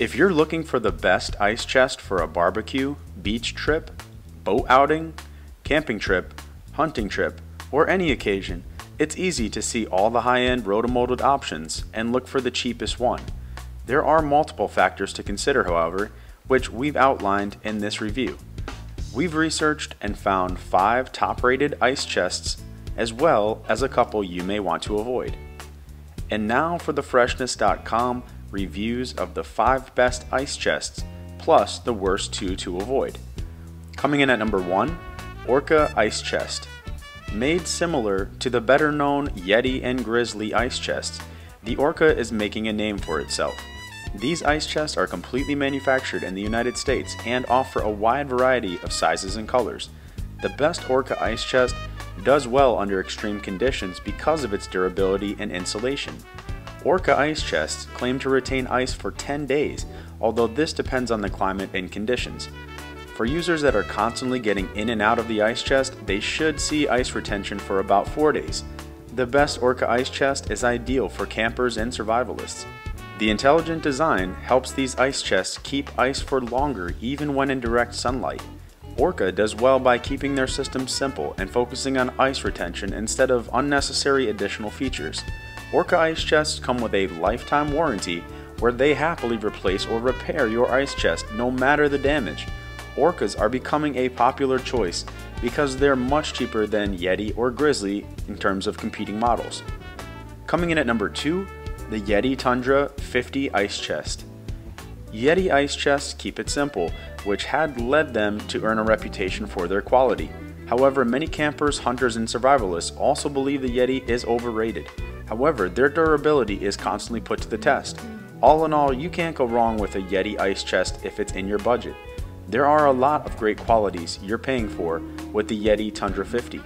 If you're looking for the best ice chest for a barbecue, beach trip, boat outing, camping trip, hunting trip, or any occasion, it's easy to see all the high-end rotomolded options and look for the cheapest one. There are multiple factors to consider, however, which we've outlined in this review. We've researched and found 5 top-rated ice chests as well as a couple you may want to avoid. And now for the Freshnss.com reviews of the 5 best ice chests plus the worst 2 to avoid. Coming in at number 1, Orca Ice Chest. Made similar to the better known Yeti and Grizzly ice chests, the Orca is making a name for itself. These ice chests are completely manufactured in the United States and offer a wide variety of sizes and colors. The best Orca ice chest does well under extreme conditions because of its durability and insulation. Orca ice chests claim to retain ice for 10 days, although this depends on the climate and conditions. For users that are constantly getting in and out of the ice chest, they should see ice retention for about 4 days. The best Orca ice chest is ideal for campers and survivalists. The intelligent design helps these ice chests keep ice for longer even when in direct sunlight. Orca does well by keeping their system simple and focusing on ice retention instead of unnecessary additional features. Orca ice chests come with a lifetime warranty where they happily replace or repair your ice chest no matter the damage. Orcas are becoming a popular choice because they're much cheaper than Yeti or Grizzly in terms of competing models. Coming in at number 2, the Yeti Tundra 50 Ice Chest. Yeti ice chests keep it simple, which had led them to earn a reputation for their quality. However, many campers, hunters, and survivalists also believe the Yeti is overrated. However, their durability is constantly put to the test. All in all, you can't go wrong with a Yeti ice chest if it's in your budget. There are a lot of great qualities you're paying for with the Yeti Tundra 50.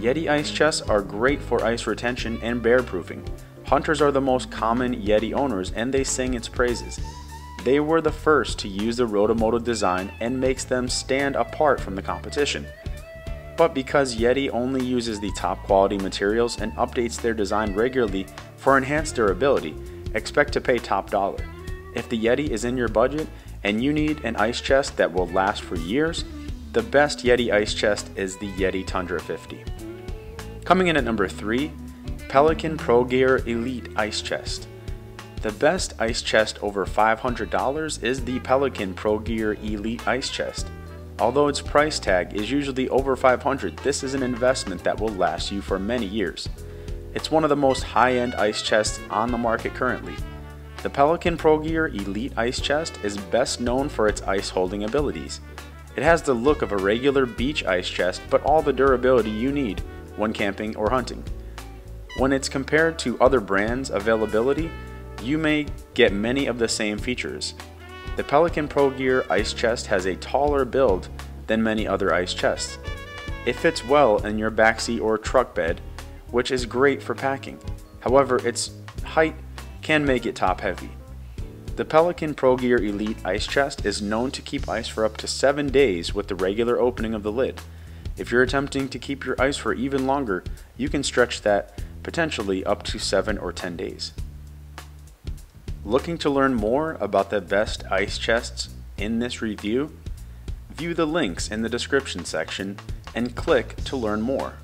Yeti ice chests are great for ice retention and bear proofing. Hunters are the most common Yeti owners and they sing its praises. They were the first to use the rotomolded design and makes them stand apart from the competition. But because Yeti only uses the top quality materials and updates their design regularly for enhanced durability, expect to pay top dollar. If the Yeti is in your budget and you need an ice chest that will last for years, the best Yeti ice chest is the Yeti Tundra 50. Coming in at number 3, Pelican Pro Gear Elite Ice Chest. The best ice chest over $500 is the Pelican Pro Gear Elite Ice Chest. Although its price tag is usually over 500, this is an investment that will last you for many years. It's one of the most high-end ice chests on the market currently. The Pelican Pro Gear Elite Ice Chest is best known for its ice holding abilities. It has the look of a regular beach ice chest, but all the durability you need when camping or hunting. When it's compared to other brands' availability, you may get many of the same features. The Pelican Pro Gear Ice Chest has a taller build than many other ice chests. It fits well in your backseat or truck bed, which is great for packing. However, its height can make it top heavy. The Pelican Pro Gear Elite Ice Chest is known to keep ice for up to 7 days with the regular opening of the lid. If you're attempting to keep your ice for even longer, you can stretch that potentially up to 7 or 10 days. Looking to learn more about the best ice chests in this review? View the links in the description section and click to learn more.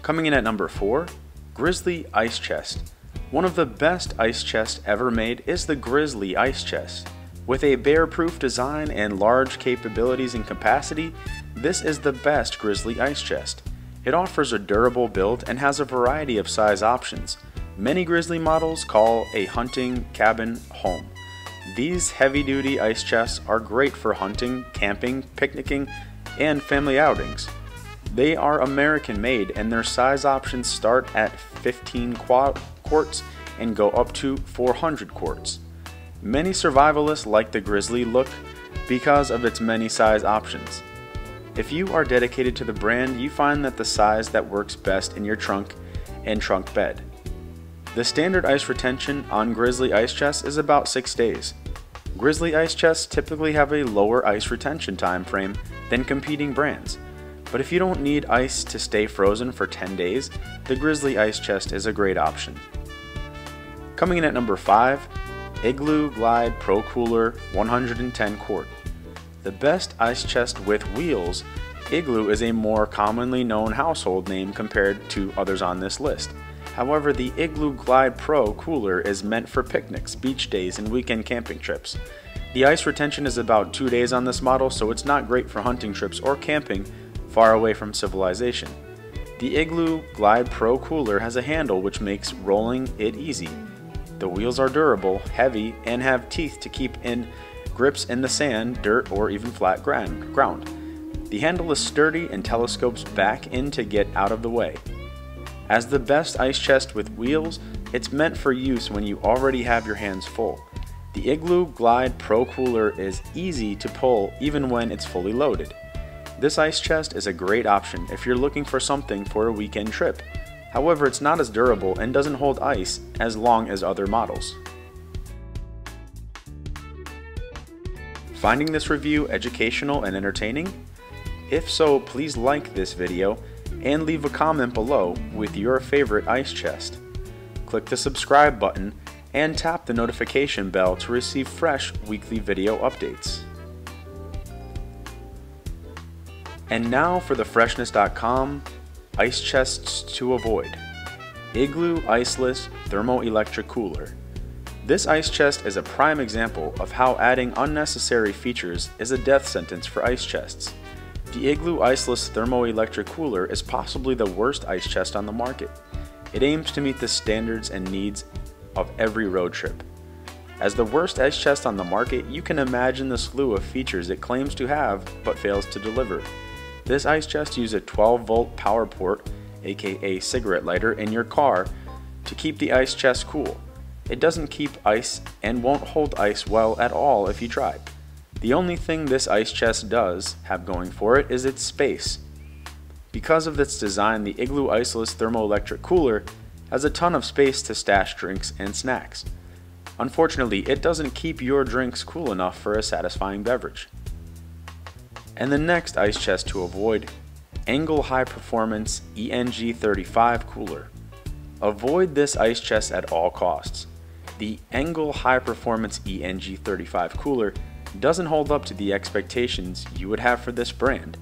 Coming in at number 4, Grizzly Ice Chest. One of the best ice chests ever made is the Grizzly Ice Chest. With a bear-proof design and large capabilities and capacity, this is the best Grizzly Ice Chest. It offers a durable build and has a variety of size options. Many Grizzly models call a hunting cabin home. These heavy-duty ice chests are great for hunting, camping, picnicking, and family outings. They are American made and their size options start at 15 quarts and go up to 400 quarts. Many survivalists like the Grizzly look because of its many size options. If you are dedicated to the brand, you find that the size that works best in your trunk and trunk bed. The standard ice retention on Grizzly ice chests is about 6 days. Grizzly ice chests typically have a lower ice retention time frame than competing brands, but if you don't need ice to stay frozen for 10 days, the Grizzly Ice Chest is a great option. Coming in at number 5, Igloo Glide Pro Cooler 110 quart. The best ice chest with wheels, Igloo is a more commonly known household name compared to others on this list. However, the Igloo Glide Pro cooler is meant for picnics, beach days, and weekend camping trips. The ice retention is about two days on this model, so it's not great for hunting trips or camping far away from civilization. The Igloo Glide Pro cooler has a handle which makes rolling it easy. The wheels are durable, heavy, and have teeth to keep in grips in the sand, dirt, or even flat ground. The handle is sturdy and telescopes back in to get out of the way. As the best ice chest with wheels, it's meant for use when you already have your hands full. The Igloo Glide Pro Cooler is easy to pull even when it's fully loaded. This ice chest is a great option if you're looking for something for a weekend trip. However, it's not as durable and doesn't hold ice as long as other models. Finding this review educational and entertaining? If so, please like this video and leave a comment below with your favorite ice chest. Click the subscribe button and tap the notification bell to receive fresh weekly video updates. And now for the Freshnss.com ice chests to avoid. Igloo Iceless Thermoelectric Cooler. This ice chest is a prime example of how adding unnecessary features is a death sentence for ice chests. The Igloo Iceless Thermoelectric Cooler is possibly the worst ice chest on the market. It aims to meet the standards and needs of every road trip. As the worst ice chest on the market, you can imagine the slew of features it claims to have but fails to deliver. This ice chest uses a 12 volt power port, aka cigarette lighter, in your car to keep the ice chest cool. It doesn't keep ice and won't hold ice well at all if you try. The only thing this ice chest does have going for it is its space. Because of its design, the Igloo Iceless Thermoelectric Cooler has a ton of space to stash drinks and snacks. Unfortunately, it doesn't keep your drinks cool enough for a satisfying beverage. And the next ice chest to avoid, Engel High Performance ENG35 Cooler. Avoid this ice chest at all costs. The Engel High Performance ENG35 Cooler doesn't hold up to the expectations you would have for this brand.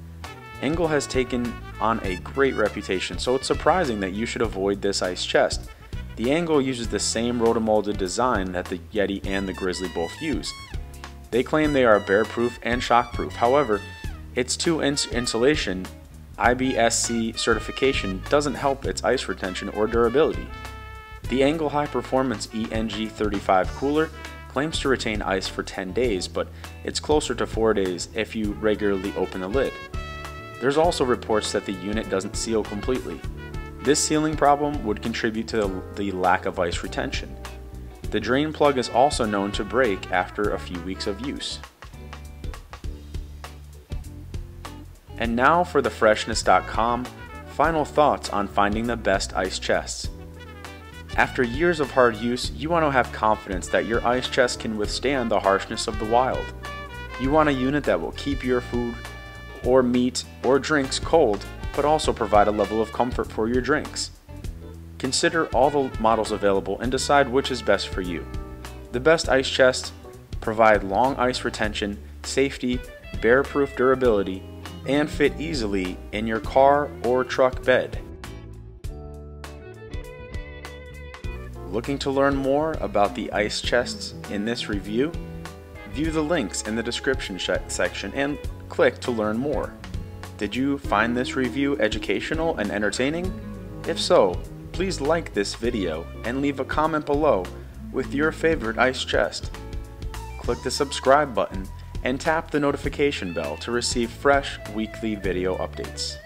Engel has taken on a great reputation, so it's surprising that you should avoid this ice chest. The Engel uses the same rotomolded design that the Yeti and the Grizzly both use. They claim they are bear-proof and shockproof. However, its 2 inch insulation IBSC certification doesn't help its ice retention or durability. The Engel High Performance ENG35 cooler claims to retain ice for 10 days, but it's closer to 4 days if you regularly open the lid. There's also reports that the unit doesn't seal completely. This sealing problem would contribute to the lack of ice retention. The drain plug is also known to break after a few weeks of use. And now for the Freshnss.com final thoughts on finding the best ice chests. After years of hard use, you want to have confidence that your ice chest can withstand the harshness of the wild. You want a unit that will keep your food or meat or drinks cold, but also provide a level of comfort for your drinks. Consider all the models available and decide which is best for you. The best ice chests provide long ice retention, safety, bear-proof durability, and fit easily in your car or truck bed. Looking to learn more about the ice chests in this review? View the links in the description section and click to learn more. Did you find this review educational and entertaining? If so, please like this video and leave a comment below with your favorite ice chest. Click the subscribe button and tap the notification bell to receive fresh weekly video updates.